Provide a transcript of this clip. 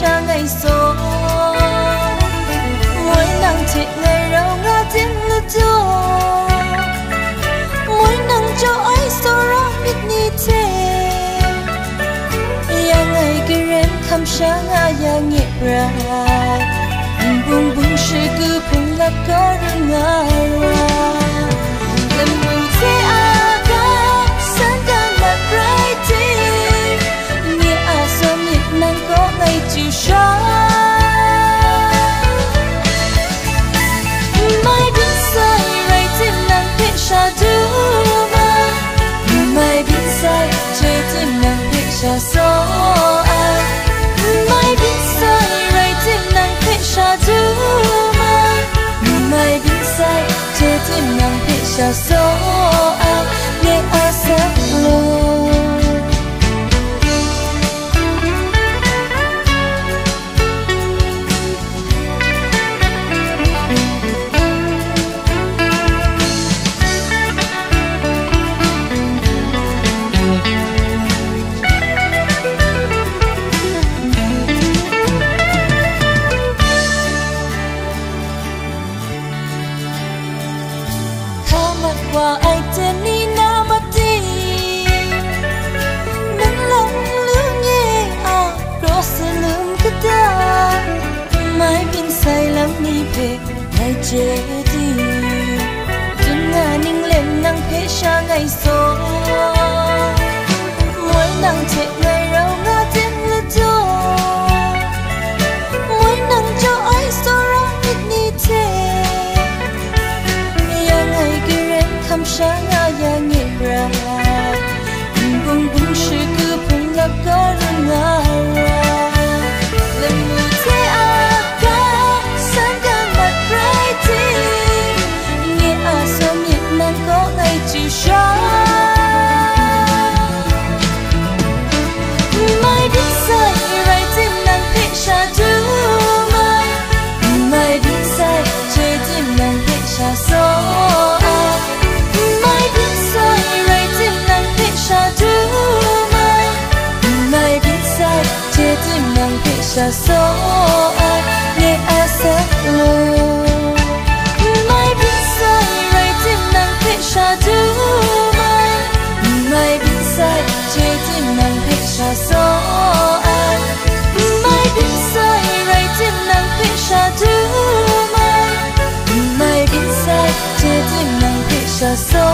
xa ngày xô mỗi nàng chị ngày rau ngã tiếng lưu chua mỗi nắng cho ai xô ra biết như thế ya ngày cứ rèn khăm xa ngã ya nghiệp ra buông buông sẽ cứ phùng lạc cả rừng ngã xa gió ai mai biết sai rồi tim nàng phải xa chú mai mai biết sai chơi tim nàng phải xa gió khăm sáng a ya nhẹ xa số ai, nghe ai sẽ luôn mai biết sai ray tim nàng thích xa thứ mai. Mai biết sai chơi tim nàng thích xa số ai. Mai biết sai ray tim nàng thích xa thứ mai. Mai biết sai chơi tim nàng thích xa số